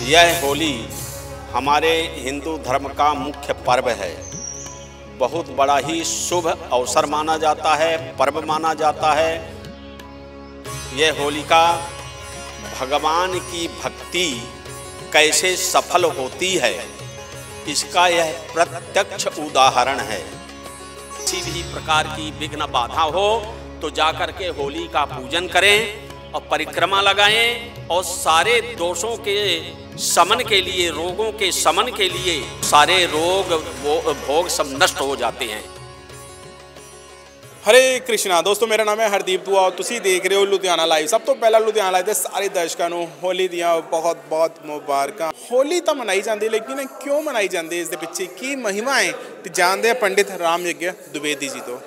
यह होली हमारे हिंदू धर्म का मुख्य पर्व है। बहुत बड़ा ही शुभ अवसर माना जाता है, पर्व माना जाता है। यह होलिका भगवान की भक्ति कैसे सफल होती है, इसका यह प्रत्यक्ष उदाहरण है। किसी भी प्रकार की विघ्न बाधा हो तो जाकर के होली का पूजन करें और परिक्रमा लगाएँ और सारे दोषों के समन के लिए रोगों के समन के लिए सारे रोग भोग सब नष्ट हो जाते हैं हरे कृष्णा दोस्तों मेरा नाम है हरदीप दुआ और ਤੁਸੀਂ ਦੇਖ ਰਹੇ ਹੋ ਲੁਧਿਆਣਾ ਲਾਈਵ ਸਭ ਤੋਂ ਪਹਿਲਾਂ ਲੁਧਿਆਣਾ ਲਾਈਵ ਦੇ ਸਾਰੇ ਦਰਸ਼ਕਾਂ ਨੂੰ ਹੋਲੀ ਦੀਆਂ ਬਹੁਤ ਬਹੁਤ ਮੁਬਾਰਕਾਂ ਹੋਲੀ ਤਾਂ ਮਨਾਈ ਜਾਂਦੀ ਲੇਕਿਨ ਕਿਉਂ ਮਨਾਈ ਜਾਂਦੀ ਇਸ ਦੇ ਪਿੱਛੇ ਕੀ ਮਹਿਮਾ ਹੈ ਤੇ ਜਾਣਦੇ ਆ ਪੰਡਿਤ ਰਾਮ ਯੱਗਿਆ ਦੁਬੇਦੀ ਜੀ ਤੋਂ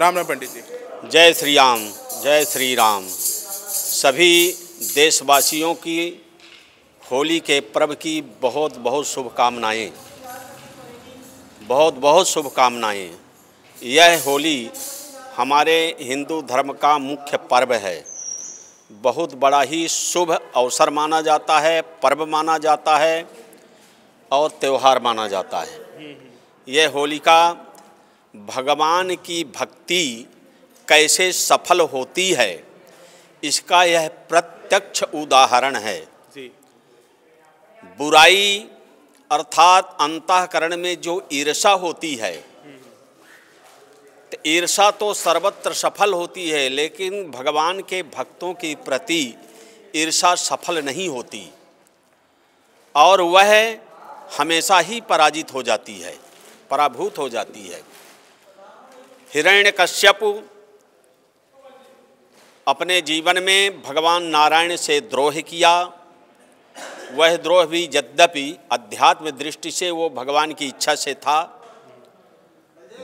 ਰਾਮ ਰਾਮ पंडित जी जय श्री राम जय श्री राम सभी देशवासियों की होली के पर्व की बहुत बहुत शुभकामनाएँ। बहुत बहुत शुभकामनाएँ। यह होली हमारे हिंदू धर्म का मुख्य पर्व है। बहुत बड़ा ही शुभ अवसर माना जाता है, पर्व माना जाता है और त्यौहार माना जाता है। यह होलिका भगवान की भक्ति कैसे सफल होती है, इसका यह प्रत्यक्ष उदाहरण है। बुराई अर्थात अंतःकरण में जो ईर्षा होती है तो ईर्षा तो सर्वत्र सफल होती है, लेकिन भगवान के भक्तों के प्रति ईर्षा सफल नहीं होती और वह हमेशा ही पराजित हो जाती है, पराभूत हो जाती है। हिरण्य कश्यप अपने जीवन में भगवान नारायण से द्रोह किया वह द्रोह भी यद्यपि अध्यात्म दृष्टि से वो भगवान की इच्छा से था।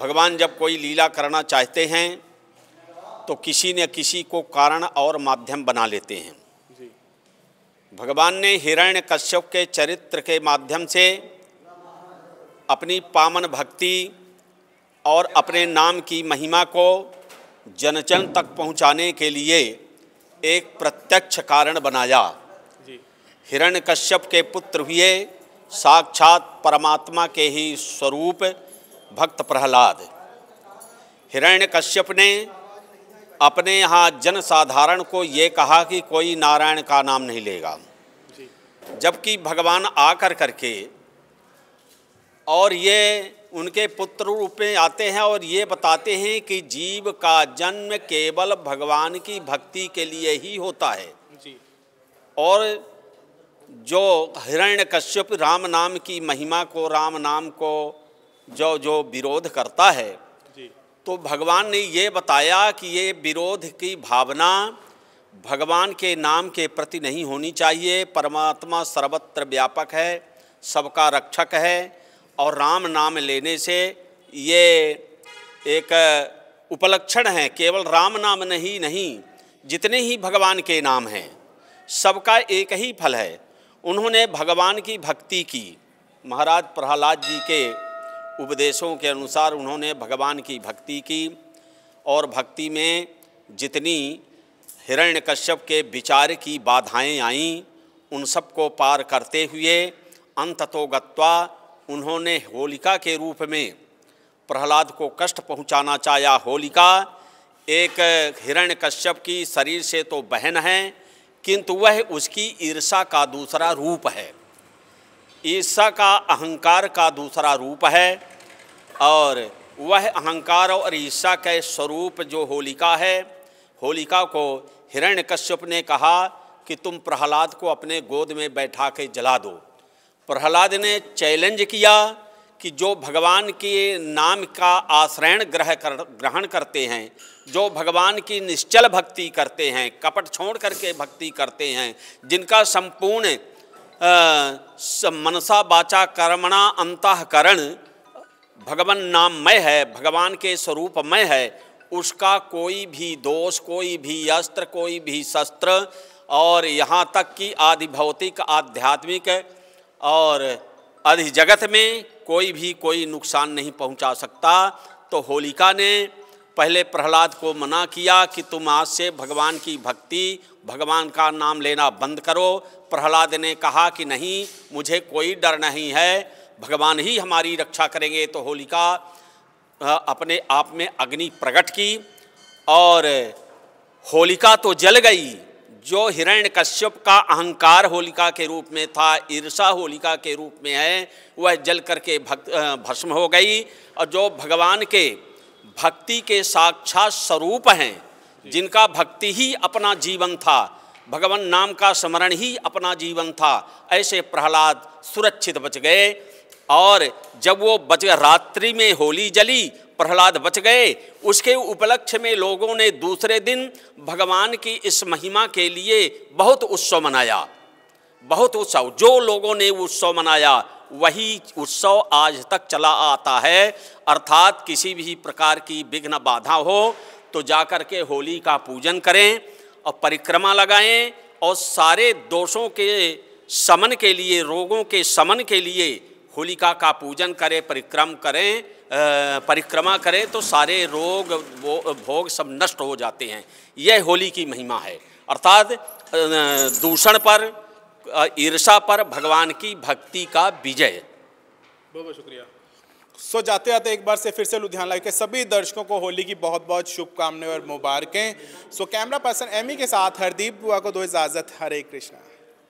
भगवान जब कोई लीला करना चाहते हैं तो किसी न किसी को कारण और माध्यम बना लेते हैं। भगवान ने हिरण्य कश्यप के चरित्र के माध्यम से अपनी पावन भक्ति और अपने नाम की महिमा को जन जन तक पहुँचाने के लिए एक प्रत्यक्ष कारण बनाया। हिरण्यकश्यप के पुत्र हुए साक्षात परमात्मा के ही स्वरूप भक्त प्रहलाद। हिरण्यकश्यप ने अपने यहाँ जन साधारण को ये कहा कि कोई नारायण का नाम नहीं लेगा। जबकि भगवान आकर करके और ये उनके पुत्र रूप में आते हैं और ये बताते हैं कि जीव का जन्म केवल भगवान की भक्ति के लिए ही होता है। और जो हिरण्यकश्यप राम नाम की महिमा को राम नाम को जो जो विरोध करता है जी। तो भगवान ने ये बताया कि ये विरोध की भावना भगवान के नाम के प्रति नहीं होनी चाहिए। परमात्मा सर्वत्र व्यापक है सबका रक्षक है और राम नाम लेने से ये एक उपलक्षण है। केवल राम नाम नहीं नहीं जितने ही भगवान के नाम हैं सबका एक ही फल है। उन्होंने भगवान की भक्ति की। महाराज प्रहलाद जी के उपदेशों के अनुसार उन्होंने भगवान की भक्ति की और भक्ति में जितनी हिरण्यकश्यप के विचार की बाधाएँ आईं, उन सबको पार करते हुए अंततो गत्वा उन्होंने होलिका के रूप में प्रहलाद को कष्ट पहुंचाना चाहा होलिका। एक हिरण्यकश्यप की शरीर से तो बहन है किंतु वह उसकी ईर्षा का दूसरा रूप है। ईर्षा का अहंकार का दूसरा रूप है और वह अहंकार और ईर्षा के स्वरूप जो होलिका है, होलिका को हिरण्यकश्यप ने कहा कि तुम प्रहलाद को अपने गोद में बैठा के जला दो। प्रहलाद ने चैलेंज किया कि जो भगवान के नाम का आश्रयण ग्रह कर, ग्रहण करते हैं, जो भगवान की निश्चल भक्ति करते हैं, कपट छोड़ करके भक्ति करते हैं, जिनका संपूर्ण मनसा बाचा कर्मणा अंतकरण, भगवान नाममय है, भगवान के स्वरूपमय है, उसका कोई भी दोष, कोई भी अस्त्र, कोई भी शस्त्र, और यहाँ तक कि आदि भौतिक, आध्यात्मिक और अधि जगत में कोई भी कोई नुकसान नहीं पहुँचा सकता। तो होलिका ने पहले प्रहलाद को मना किया कि तुम आज से भगवान की भक्ति, भगवान का नाम लेना बंद करो। प्रहलाद ने कहा कि नहीं, मुझे कोई डर नहीं है, भगवान ही हमारी रक्षा करेंगे। तो होलिका अपने आप में अग्नि प्रकट की और होलिका तो जल गई। जो हिरण्य कश्यप का अहंकार होलिका के रूप में था, ईर्षा होलिका के रूप में है, वह जल करके भक्त भस्म हो गई और जो भगवान के भक्ति के साक्षात स्वरूप हैं, जिनका भक्ति ही अपना जीवन था, भगवान नाम का स्मरण ही अपना जीवन था, ऐसे प्रहलाद सुरक्षित बच गए और जब वो बच रात्रि में होली जली प्रहलाद बच गए। उसके उपलक्ष्य में लोगों ने दूसरे दिन भगवान की इस महिमा के लिए बहुत उत्सव मनाया। बहुत उत्सव, जो लोगों ने उत्सव मनाया, वही उत्सव आज तक चला आता है। अर्थात किसी भी प्रकार की विघ्न बाधा हो तो जाकर के होली का पूजन करें और परिक्रमा लगाएँ और सारे दोषों के समन के लिए, रोगों के समन के लिए होलिका का पूजन करें, परिक्रम करें परिक्रमा करें तो सारे रोग, वो, भोग सब नष्ट हो जाते हैं। यह होली की महिमा है। अर्थात दूषण पर ईर्षा पर भगवान की भक्ति का विजय। बहुत बहुत शुक्रिया। सो जाते जाते एक बार से फिर से लुधियाना के सभी दर्शकों को होली की बहुत बहुत शुभकामनाएँ और मुबारकें। सो कैमरा पर्सन एमी के साथ, हरदीप बुआ को दो इजाज़त। हरे कृष्णा।